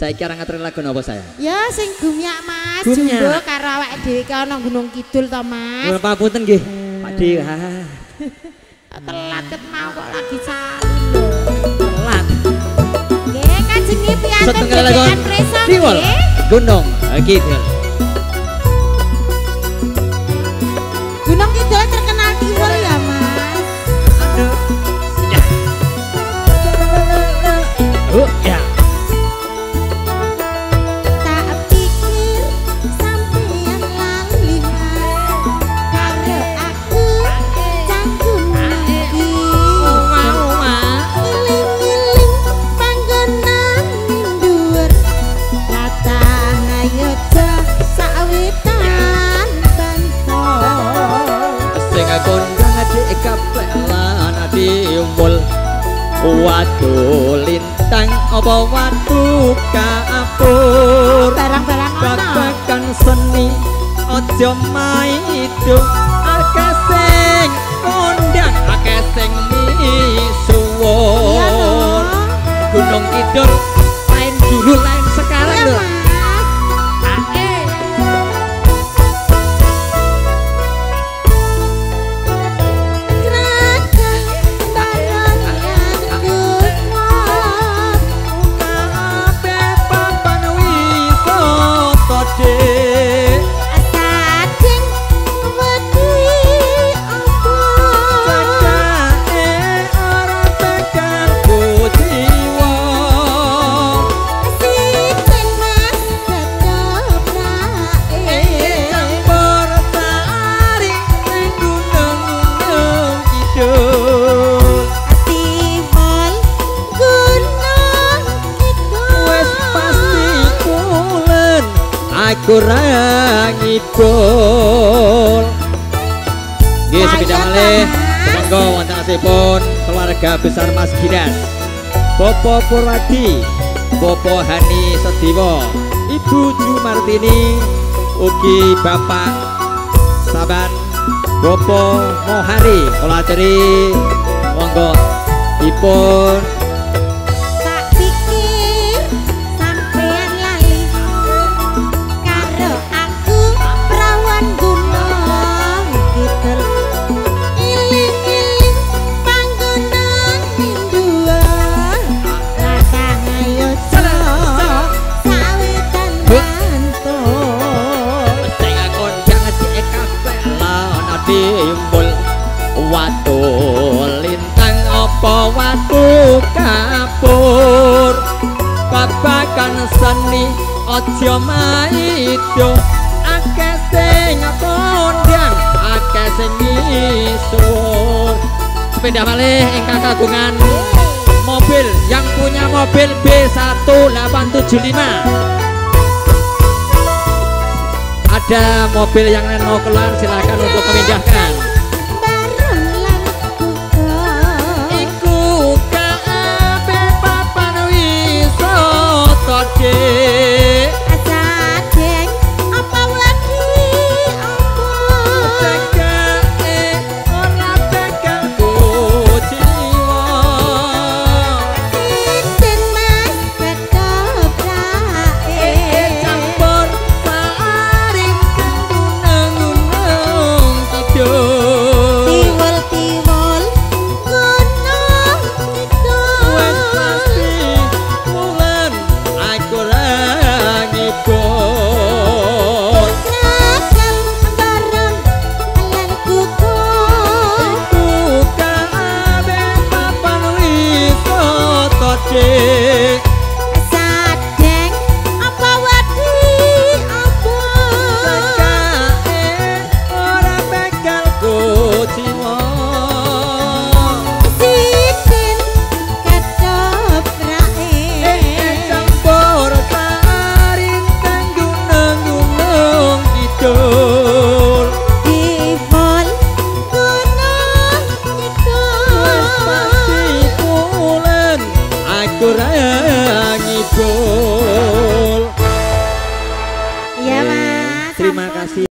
Saya kira ngateri lagu apa saya? Ya sing gumyak Mas, Gumyak. jumbo karo awake dhewe ki ana Gunung Kidul to Mas. Nuwun papunten nggih. Pak Di. Ha. Telat ket mau kok lagi lho. Telat. Nggih, kajengi piyanten Setengah lagu. Gunung Kidul. Watu lintang apa watu kapur? Barang-barang Babakan seni ojo maido. Akeh sing kondang akeh sing misuwur. Gunung Kidul kidul Atiwol gunung Wes pasti kulen Aku Nggih sepeda malih. Monggo wonten asipun keluarga besar Mas Giras Bopo Purwadi Bopo Hani Sediwo Ibu Ju Martini Ugi Bapak Saban Bopo Mohari Kolateri Monggo. Ipun umbul Watu lintang apa watu kapur Babakan seni aja maido Akeh sing kondang akeh sing misuwur Sepeda malih ingkang kagungan mobil yang punya mobil B1875 ada mobil yang mau keluar silakan untuk memindahkan ngibul Iya mas. Terima kasih